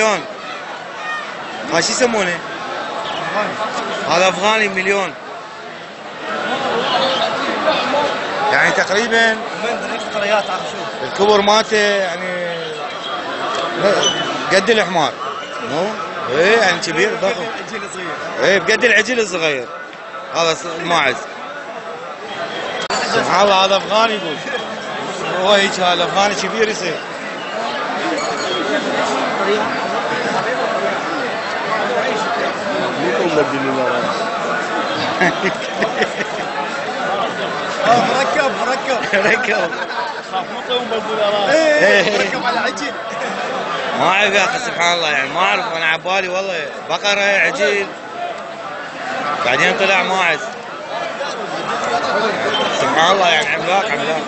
مليون هاي شو يسمونه؟ هذا افغاني مليون يعني تقريبا الكبر مالته يعني قد الحمار. مو؟ إيه يعني كبير ضخم. إيه بقد العجل الصغير. هذا الماعز سبحان الله هذا أفغاني يقول. هو هيك هذا أفغاني كبير يصير. مركب مركب ركب إيه مركب على عجل ما أعرف يا أخي سبحان الله يعني ما أعرف أنا عبالي والله. بقرة عجيل بعدين طلع ماعز. سبحان الله يعني عملاق عملاق.